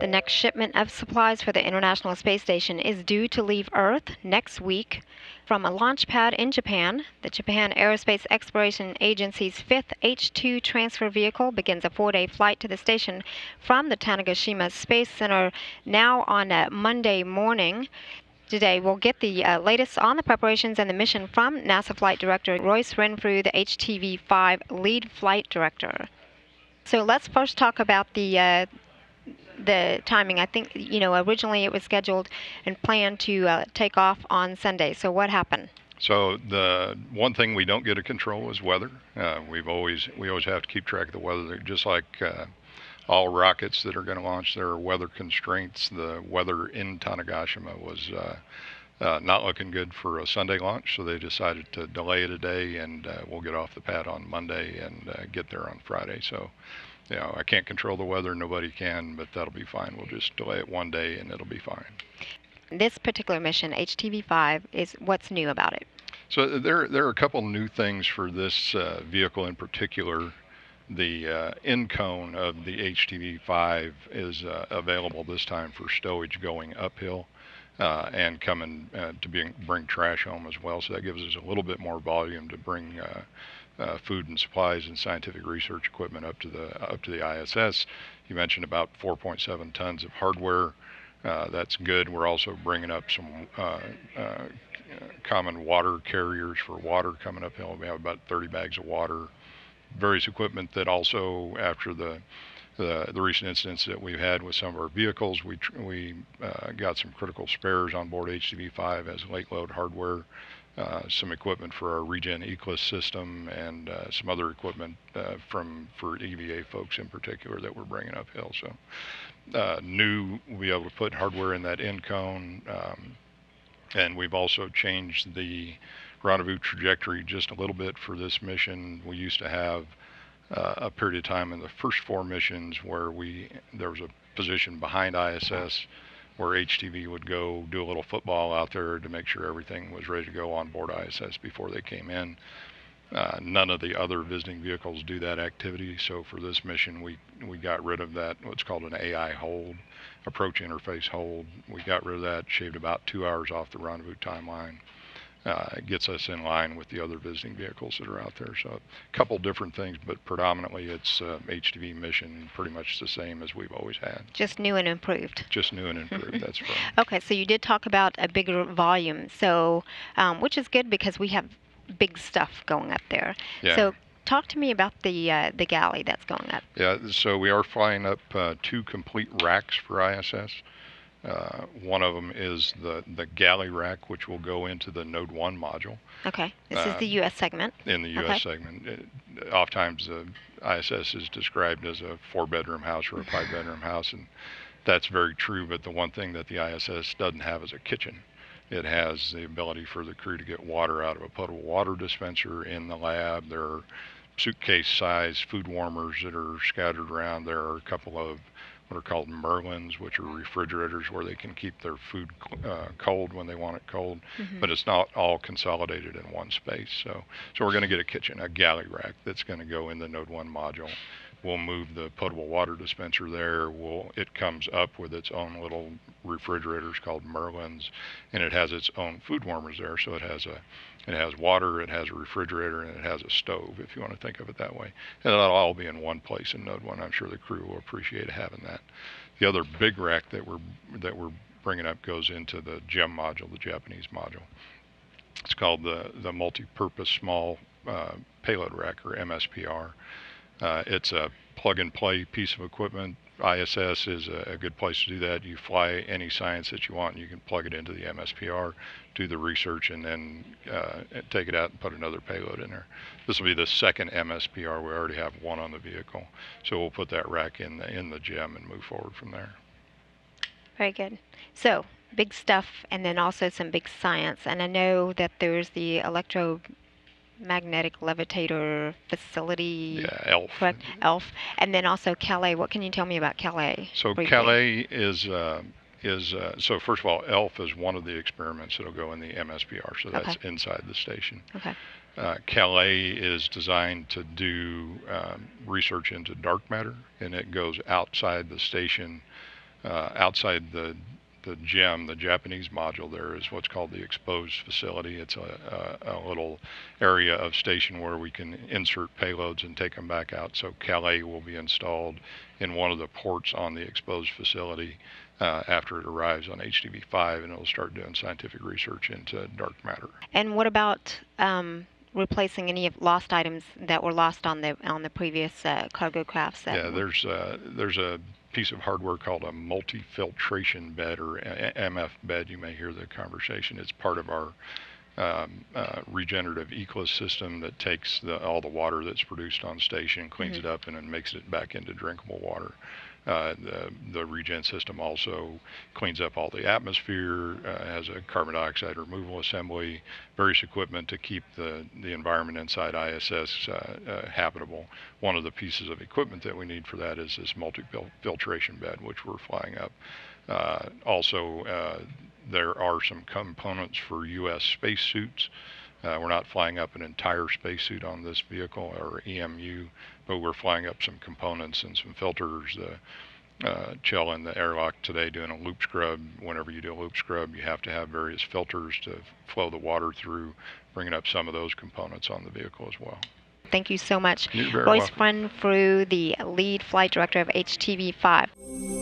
The next shipment of supplies for the International Space Station is due to leave Earth next week from a launch pad in Japan. The Japan Aerospace Exploration Agency's fifth H 2 transfer vehicle begins a four day flight to the station from the Tanegashima Space Center now on uh, Monday morning. Today, we'll get the uh, latest on the preparations and the mission from NASA Flight Director Royce Renfrew, the HTV 5 lead flight director. So let's first talk about the uh, the timing. I think you know originally it was scheduled and planned to uh, take off on Sunday. So what happened? So the one thing we don't get to control is weather. Uh, we've always we always have to keep track of the weather. Just like uh, all rockets that are going to launch, there are weather constraints. The weather in Tanegashima was. Uh, uh, not looking good for a Sunday launch, so they decided to delay it a day, and uh, we'll get off the pad on Monday and uh, get there on Friday. So you know, I can't control the weather, nobody can, but that'll be fine. We'll just delay it one day and it'll be fine. This particular mission, HTV5, is what's new about it? So there, there are a couple new things for this uh, vehicle in particular. The uh, end cone of the HTV5 is uh, available this time for stowage going uphill. Uh, and coming uh, to bring, bring trash home as well. So that gives us a little bit more volume to bring uh, uh, food and supplies and scientific research equipment up to the up to the ISS. You mentioned about 4.7 tons of hardware. Uh, that's good. We're also bringing up some uh, common water carriers for water coming uphill. We have about 30 bags of water. Various equipment that also, after the the, the recent incidents that we've had with some of our vehicles, we we uh, got some critical spares on board HTV5 as late load hardware uh, some equipment for our Regen ECLSS system and uh, some other equipment uh, from for EVA folks in particular that we're bringing uphill. So uh, new, we'll be able to put hardware in that end cone, um, and we've also changed the rendezvous trajectory just a little bit for this mission. We used to have uh, a period of time in the first four missions where we there was a position behind ISS where HTV would go do a little football out there to make sure everything was ready to go on board ISS before they came in. Uh, none of the other visiting vehicles do that activity, so for this mission, we we got rid of that what's called an AI hold, approach interface hold. We got rid of that, shaved about two hours off the rendezvous timeline uh, it gets us in line with the other visiting vehicles that are out there. So a couple different things, but predominantly it's uh, HTV mission, pretty much the same as we've always had. Just new and improved. Just new and improved. that's right. Okay, so you did talk about a bigger volume, so um, which is good because we have big stuff going up there. Yeah. So talk to me about the uh, the galley that's going up. Yeah, so we are flying up uh, two complete racks for ISS. Uh, one of them is the, the galley rack, which will go into the Node 1 module. Okay. This uh, is the U.S. segment. In the U.S. Okay. segment. It, oftentimes, the ISS is described as a four bedroom house or a five bedroom house, and that's very true. But the one thing that the ISS doesn't have is a kitchen. It has the ability for the crew to get water out of a potable water dispenser in the lab. There are suitcase sized food warmers that are scattered around. There are a couple of what are called Merlins, which are refrigerators where they can keep their food uh, cold when they want it cold. Mm-hmm. But it's not all consolidated in one space. So, so we're going to get a kitchen, a galley rack that's going to go in the Node 1 module. We'll move the potable water dispenser there. We'll, it comes up with its own little refrigerators called Merlins, and it has its own food warmers there. So it has a it has water, it has a refrigerator, and it has a stove, if you want to think of it that way. And that'll all be in one place in Node 1. I'm sure the crew will appreciate having that. The other big rack that we're that we're bringing up goes into the JEM module, the Japanese module. It's called the the multi-purpose small uh, payload rack or MSPR. Uh, it's a plug-and-play piece of equipment ISS is a, a, good place to do that. You fly any science that you want, and you can plug it into the MSPR, do the research, and then uh, take it out and put another payload in there. This will be the second MSPR. We already have one on the vehicle, so we'll put that rack in the in the JEM and move forward from there. Very good. So big stuff, and then also some big science. And I know that there's the electro magnetic levitator facility. Yeah, ELF. Correct, ELF. And then also CALET. What can you tell me about CALET? So briefly? CALET is uh, is uh, so first of all, ELF is one of the experiments that'll go in the MSPR. So that's okay. inside the station. Okay. Uh, CALET is designed to do um, research into dark matter, and it goes outside the station uh, outside the the JEM, the Japanese module there, is what's called the exposed facility. It's a, a, a, little area of station where we can insert payloads and take them back out. So CALET will be installed in one of the ports on the exposed facility uh, after it arrives on HTV5, and it'll start doing scientific research into dark matter. And what about um, replacing any of lost items that were lost on the on the previous uh, cargo crafts? yeah, there's uh, there's a piece of hardware called a multi-filtration bed or MF bed. You may hear the conversation. It's part of our um, uh, regenerative ecosystem that takes the, all the water that's produced on station, cleans mm-hmm. it up, and then makes it back into drinkable water. Uh, the, the regen system also cleans up all the atmosphere, uh, has a carbon dioxide removal assembly, various equipment to keep the, the environment inside ISS uh, uh, habitable. One of the pieces of equipment that we need for that is this multi-filtration bed, which we're flying up. Uh, also, there are some components for U.S. spacesuits. Uh, we're not flying up an entire spacesuit on this vehicle or EMU, but we're flying up some components and some filters. The uh, Kjell in the airlock today doing a loop scrub. Whenever you do a loop scrub, you have to have various filters to flow the water through, bringing up some of those components on the vehicle as well. Thank you so much. Royce welcome. Renfrew, the lead flight director of HTV 5.